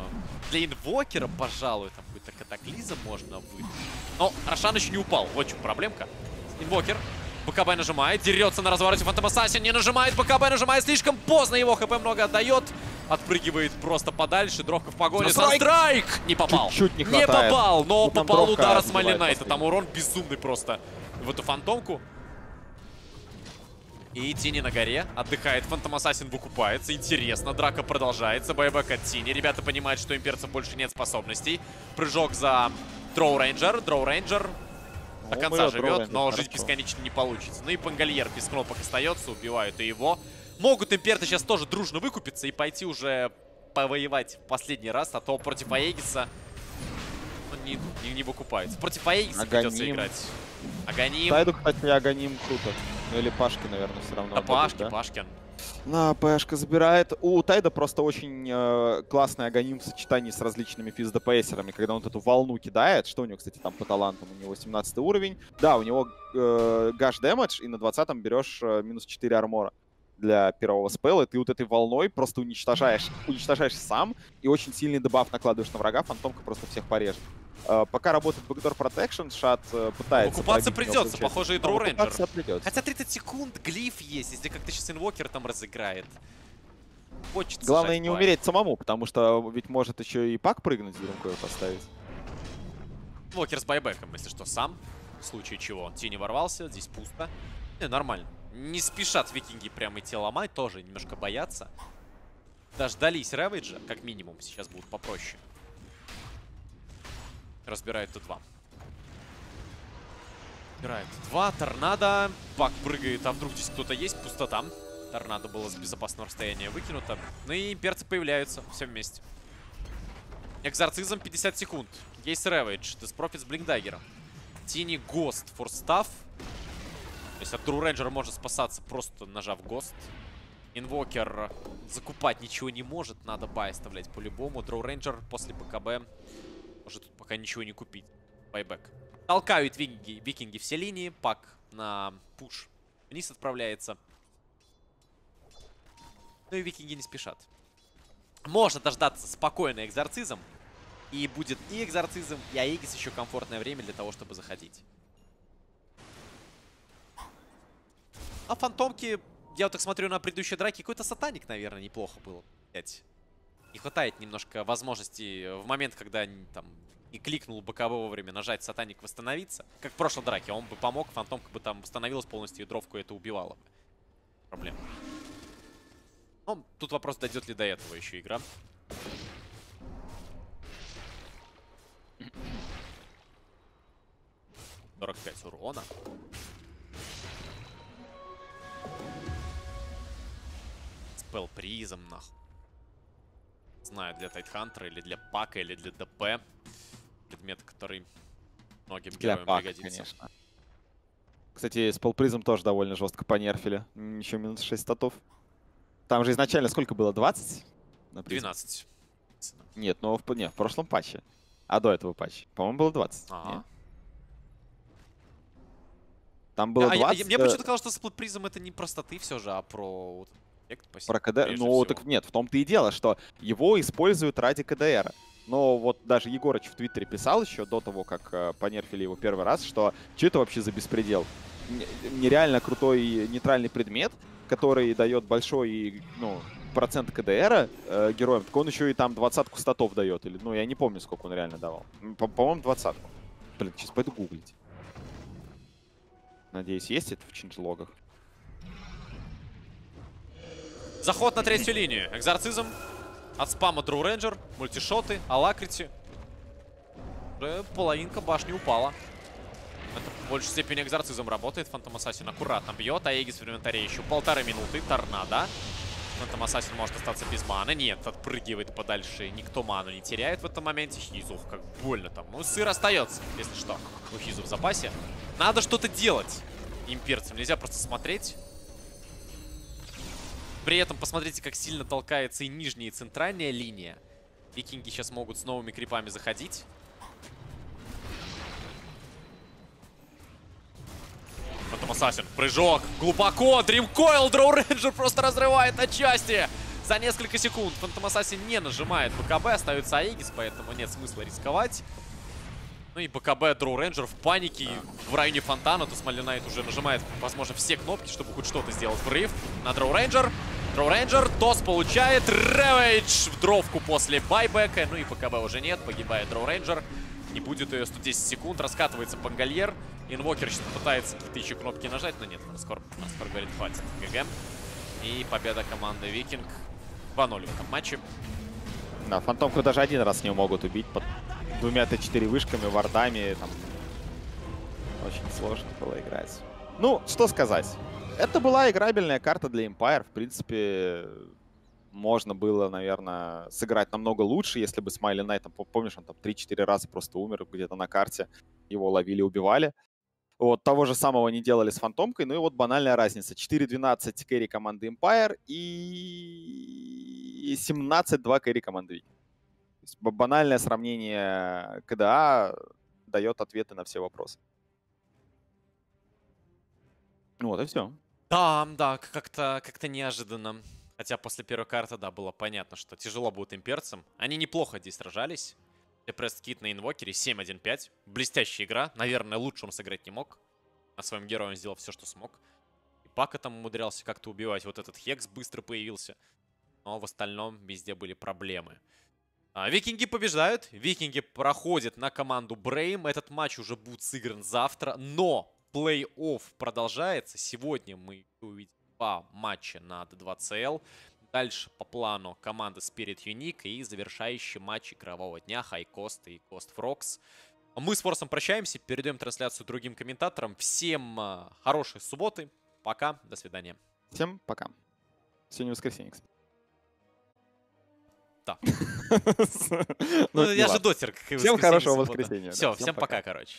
для инвокера, пожалуй, там какой-то катаклизм можно выдать. Но Рошан еще не упал. Вот чем проблемка. Инвокер. БКБ нажимает, дерется на развороте Фантом Ассасин, не нажимает, БКБ нажимает слишком поздно, его хп много отдает. Отпрыгивает просто подальше, дровка в погоне. Страйк! Не попал. Чуть-чуть не Не хватает. попал, но там попал удар Смолинайта. последний. Там урон безумный просто в эту фантомку. И Тини на горе. Отдыхает. Фантом Ассасин выкупается. Интересно. Драка продолжается. Байбек от Тини. Ребята понимают, что имперцев больше нет способностей. Прыжок за Дроу Рейнджер. Дроу Рейнджер до Ну, конца живет, но Рейнджер, жить хорошо. бесконечно не получится. Ну и Пангольер без кнопок остается. Убивают и его. Могут имперцы сейчас тоже дружно выкупиться и пойти уже повоевать в последний раз. А то против Аегиса ну, не, не, не выкупается. Против Аегиса придется Аганим. играть. Аганим. Тайду, кстати, Аганим круто. Ну или Пашки, наверное, все равно. Да, Пашки, да? Пашкин. На, Пашка забирает. У Тайда просто очень э, классный аганим в сочетании с различными физ-ДПСерами, когда он эту волну кидает. Что у него, кстати, там по талантам? У него 17 уровень. Да, у него э, гаш дэмэдж, и на 20-м берешь э, минус 4 армора для первого спелла, ты вот этой волной просто уничтожаешь, уничтожаешь сам, и очень сильный дебаф накладываешь на врага, фантомка просто всех порежет. Э, пока работает Backdoor Protection, Шат э, пытается... Пробить придется, его, похоже, и Дроу Рейнджер. Хотя 30 секунд, глиф есть, если как-то сейчас инвокер там разыграет. Хочется Главное не умереть самому, потому что ведь может еще и пак прыгнуть с Друмкой поставить. Инвокер с байбеком, если что, сам. В случае чего. Тени ворвался, здесь пусто. Не, нормально. Не спешат викинги прям идти ломать, тоже немножко боятся. Дождались Рэвиджа, как минимум, сейчас будут попроще. Разбирают Т2. Разбирают Т2, торнадо. Пак прыгает, а вдруг здесь кто-то есть? Пустота. Торнадо было с безопасного расстояния выкинуто. Ну и имперцы появляются все вместе. Экзорцизм 50 секунд. Есть Ravage, Death Prophet с Blink Dagger ом. Тини Ghost, Force Staff. То есть от Дроу Рейнджера можно спасаться, просто нажав Ghost. Инвокер закупать ничего не может, надо buy оставлять по-любому. Дроу Рейнджер после БКБ может тут пока ничего не купить. Buyback. Толкают викинги, викинги все линии. Пак на push вниз отправляется. Ну и викинги не спешат. Можно дождаться спокойно экзорцизм. И будет и экзорцизм, и Аегис еще комфортное время для того, чтобы заходить. А фантомки, я вот так смотрю на предыдущие драки, какой-то сатаник, наверное, неплохо было. Блять. Не хватает немножко возможности в момент, когда там не кликнул бокового вовремя нажать сатаник восстановиться. Как в прошлой драке, он бы помог, фантомка бы там восстановилась полностью, и дровку это убивала бы. Проблема. Ну, тут вопрос, дойдет ли до этого еще игра. Сорок пять урона. Спел призом, нахуй. Знаю, для Тайтхантера или для Пака, или для ДП. Предмет, который многим Для героям пака, пригодится. конечно. Кстати, с полпризом тоже довольно жестко понерфили. Еще минус 6 статов. Там же изначально сколько было? 20? на призм? 12. Нет, но в, не, в прошлом патче. А до этого патча. По-моему, было 20. Ага. Там было А я- 20. я- мне почему-то казалось, что сплитпризм это не простоты все же, а про эффект по Про КД... прежде Ну, всего. так нет, в том-то и дело, что его используют ради КДР. Но вот даже Егорыч в Твиттере писал еще до того, как э, понерфили его первый раз, что что это вообще за беспредел? Нереально крутой нейтральный предмет, который дает большой, ну, процент КДР э, героям, так он еще и там двадцатку статов дает. Или, ну, я не помню, сколько он реально давал. По-моему, двадцатку. Блин, сейчас пойду гуглить. Надеюсь, есть это в чинджлогах. Заход на третью линию. Экзорцизм. От спама Дроу Рейнджер. Мультишоты. Алакрити. Уже половинка башни упала. большей степени экзорцизм работает. Фантом Ассасин аккуратно бьет. Аегис в инвентаре еще полторы минуты. Торнадо. Фантом Ассасин может остаться без маны. Нет, отпрыгивает подальше. Никто ману не теряет в этом моменте. Хизух, как больно там. Ну, сыр остается, если что. У Хизу в запасе. Надо что-то делать имперцам. Нельзя просто смотреть. При этом посмотрите, как сильно толкается и нижняя, и центральная линия. Викинги сейчас могут с новыми крипами заходить. Потом Ассасин. Прыжок. Глубоко. Дримкоил. Дроу Рейнджер просто разрывает на части. За несколько секунд Фантом Ассасин не нажимает БКБ. Остается Аегис, поэтому нет смысла рисковать. Ну и БКБ Дроу Рейнджер в панике в районе фонтана. То Смоленайт уже нажимает, возможно, все кнопки, чтобы хоть что-то сделать. Брейв на Дроу Рейнджер. Дроу Рейнджер. Toss получает. Ravage в дровку после buyback а. Ну и БКБ уже нет. Погибает Дроу Рейнджер. Не будет ее 110 секунд. Раскатывается Пангольер. Инвокер сейчас пытается какие-то еще кнопки нажать, но нет. Скоро, скоро говорит, хватит. ГГ. И победа команды Викинг. 2-0 в этом матче. Да, Фантомку даже один раз не могут убить под двумя Т4 вышками, вардами. Там очень сложно было играть. Ну, что сказать. Это была играбельная карта для Empire. В принципе, можно было, наверное, сыграть намного лучше, если бы Смайли Найт, помнишь, он там 3-4 раза просто умер где-то на карте. Его ловили, убивали. Вот, того же самого не делали с Фантомкой. Ну и вот банальная разница. 4-12 кэрри команды Empire и 17-2 кэрри команды Викинг банальное сравнение КДА дает ответы на все вопросы. Вот и все. Да, да, как-то как неожиданно. Хотя после первой карты, да, было понятно, что тяжело будет имперцам. Они неплохо здесь сражались. Депресс Кит на инвокере 7-1-5. Блестящая игра. Наверное, лучше он сыграть не мог. На своем герое он сделал все, что смог. И Пака там умудрялся как-то убивать. Вот этот Хекс быстро появился. Но в остальном везде были проблемы. А, викинги побеждают. Викинги проходят на команду Брейм. Этот матч уже будет сыгран завтра. Но плей-офф продолжается. Сегодня мы увидим два матча на D2CL. Дальше по плану команда Spirit Unique и завершающий матч игрового дня High Cost и Cost Frogs. Мы с Форсом прощаемся, передаем трансляцию другим комментаторам. Всем а, хорошей субботы. Пока, до свидания. Всем пока. Сегодня воскресенье, кстати. Да. Ну, я же дотер. Всем хорошего воскресенья. Все, всем пока, короче.